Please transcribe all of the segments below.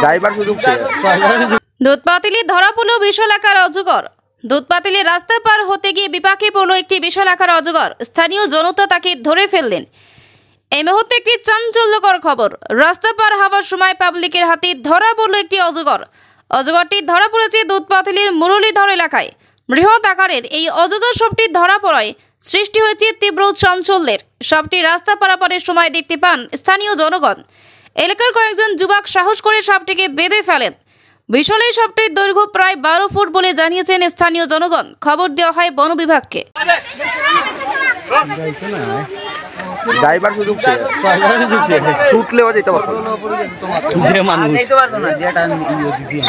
Driver সুযোগ দুধ পাতিলে ধরা পড়ল বিশালাকার অজগর। দুধ পাতিলে রাস্তা পার হতে গিয়ে বিপাকে পড়ল একটি বিশালাকার অজগর। স্থানীয় জনতা তাকে ধরে ফেললেন। এই মুহূর্তে একটি চাঞ্চল্যকর খবর। রাস্তা পার হওয়ার সময় পাবলিকের হাতে ধরা পড়ল একটি অজগর। অজগরটি ধরা পড়েছে দুধ পাতিলির মুরলীধর এলাকায়। বৃহৎ আকারের এই অজগর সবটি ধরা পড়ায় সৃষ্টি হয়েছে তীব্র চাঞ্চল্যের। সবটি রাস্তা পারাপারের সময় দেখতে পান স্থানীয় জনগণ। এলাকার কয়েকজন যুবক সাহস করে সাপটিকে বেঁধে ফেলেন। বিশাল এই সাপটির দৈর্ঘ্য প্রায় বারো ফুট বলে জানিয়েছেন স্থানীয় জনগণ। খবর দেওয়া হয় বন বিভাগকে। ড্রাইভার সুযোগ ছুটলেও যেতে পারতো যে মানুষ। যেতে পারব না যেটা আমি না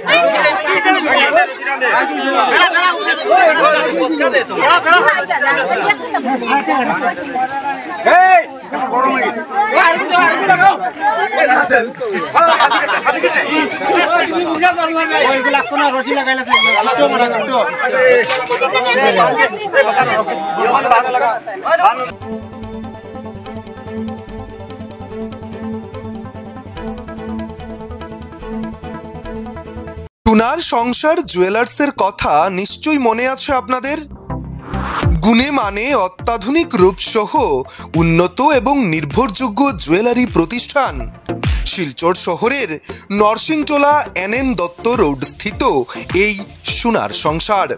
Hey, টুনার সংসার জুয়েলার্সের কথা নিশ্চয়ই মনে আছে আপনাদের? গুণে মানে অত্যাধুনিক রূপসহ উন্নত এবং নির্ভরযোগ্য জুয়েলারি প্রতিষ্ঠান। শিলচর শহরের নরসিংটোলা এনএন দত্ত রোড স্থিত এই সোনার সংসার।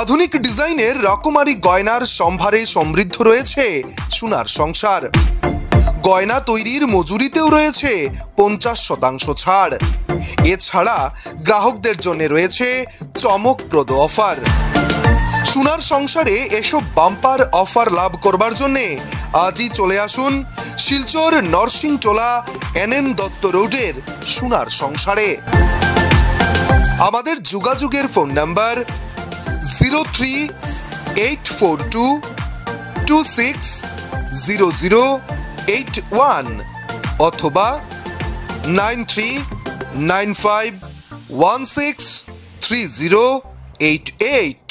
আধুনিক ডিজাইনের রকমারি গয়নার সম্ভারে সমৃদ্ধ রয়েছে সোনার সংসার। গয়না তৈরির মজুরিতেও রয়েছে পঞ্চাশ শতাংশ ছাড়। এছাড়া গ্রাহকদের জন্য রয়েছে চমকপ্রদ অফার। সোনার সংসারে এসব বাম্পার অফার লাভ করবার জন্যে আজই চলে আসুন শিলচর নরসিংটোলা এনএন দত্ত রোডের সোনার সংসারে। আমাদের যোগাযোগের phone number zero three eight four two two six zero zero eight one অথবা nine three nine five one six three zero eight eight